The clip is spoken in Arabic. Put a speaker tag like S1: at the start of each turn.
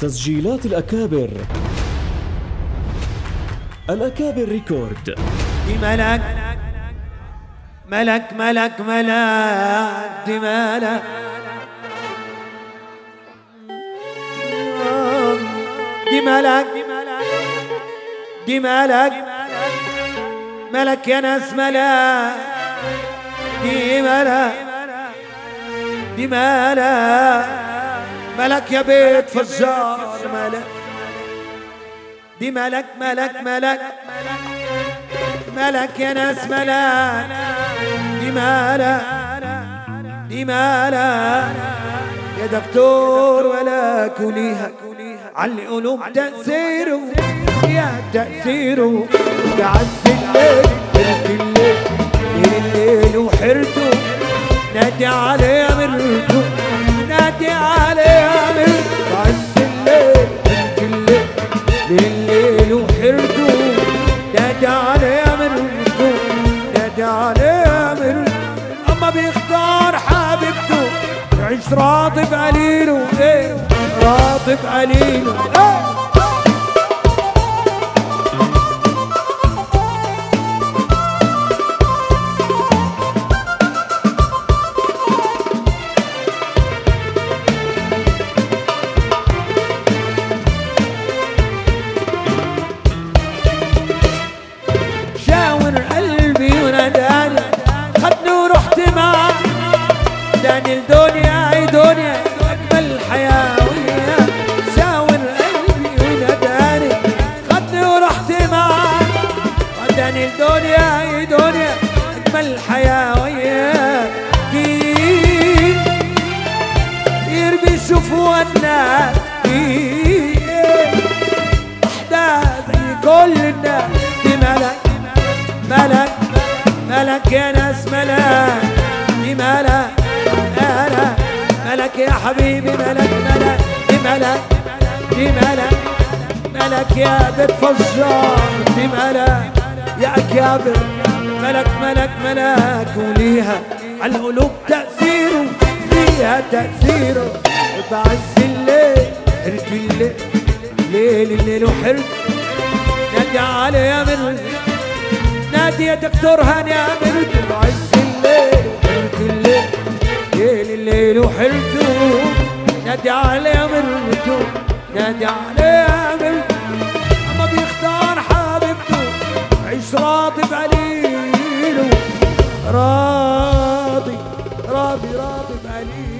S1: تسجيلات الأكابر. الأكابر ريكورد.
S2: دي ملك ملك ملك ملك دي ملك. دي ملك دي ملك. ملك يا ناس ملك. دي ملك دي ملك. ملك يا بيت فجار ملك. دي ملك ملك ملك. ملك يا ناس ملك. دي ملك دي ملك. يا دكتور ولا كليها. على القلوب تأثيره يا تأثيره. بعز الليل حرت الليل ليل الليل وحرته نادي عليه مرته نادي عليه مرته أما بيختار حبيبته يعيش راضي بقليله إيه؟ راضي بقليله إيه؟ شاور قلبي وناداني خدني ورحت معاه داني الدنيا أي دنيا أجمل الحياة وياه شاور قلبي وناداني خدني ورحت معاه وداني الدنيا أي دنيا أجمل الحياة وياه كيف يربي يشوفوا الناس زي كل الناس دي ملك ملك ملك يا ناس ملك. دي ملك ملك. ملك يا حبيبي ملك ملك. دي ملك دي ملك. ملك يا بيت فجار. دي ملك يا أكابر. ملك ملك ملك. وليها على القلوب تأثيره ليها تأثيره بعز الليل حرت الليل ليل الليل وحرت نادي علي يا من يا دكتور هاني عملت بعز الليل وحلت الليل ليل الليل وحلته نادي عليه مرته نادي عليه مرته أما بيختار حبيبته عيش راضي بقليله راضي راضي راضي بقليله